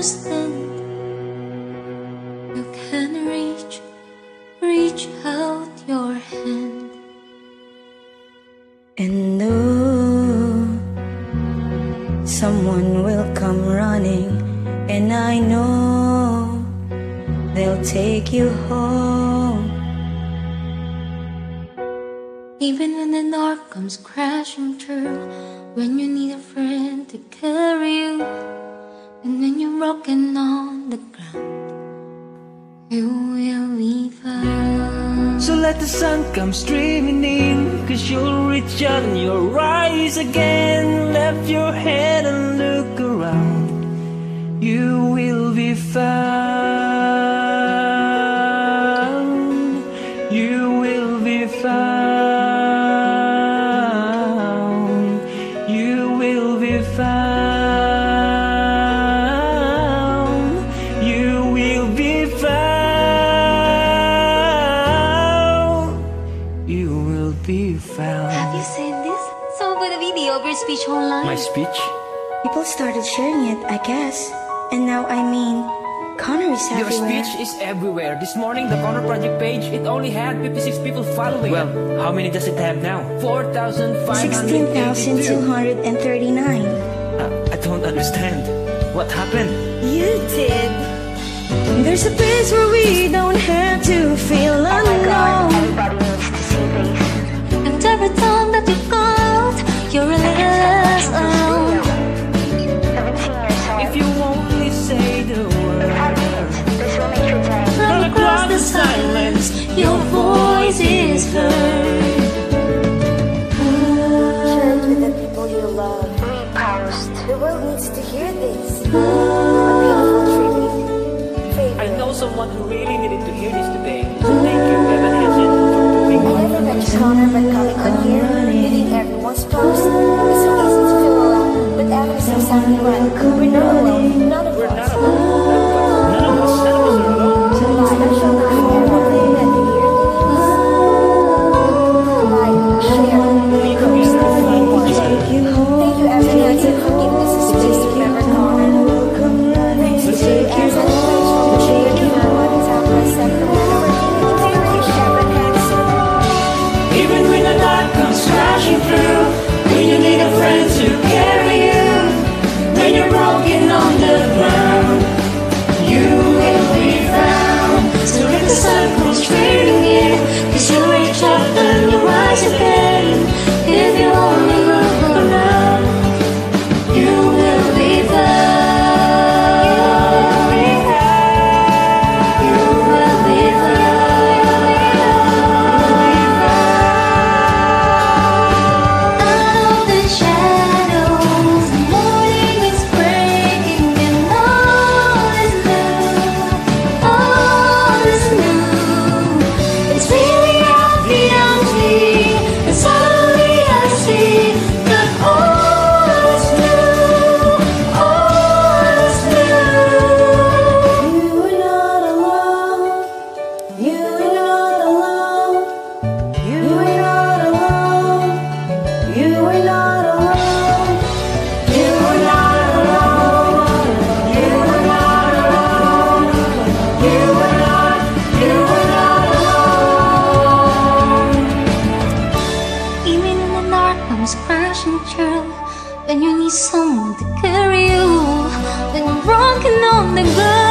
Enough to stand, you can reach, reach out your hand. And know someone will come running, and I know they'll take you home. Even when the dark comes crashing through, when you need a friend to carry you, and when you're broken on the ground, you will be found. So let the sun come streaming in Cause you'll reach out and you'll rise again. Lift your head and look around. You will be found So put of your speech online. My speech? People started sharing it, I guess. And now I mean, Connor is everywhere. Your everywhere. speech is everywhere. This morning, the Connor Project page, it only had 56 people following. Well, how many does it have now? 4,582. 16,239. Uh, I don't understand. What happened? You did. There's a place where we don't silence, your voice is heard. Share it with the people you love. Repost. The world needs to hear this. A ah. beautiful tribute. I know someone who really needed to hear this today. So thank you, Evan Hansen, for doing I never met you, Connor, but coming on here, reading everyone's post, it's so easy to feel alone. But Evan is exactly right. We're not alone. When through When you need someone to carry you. When you're broken on the ground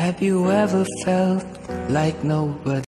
Have you ever felt like nobody?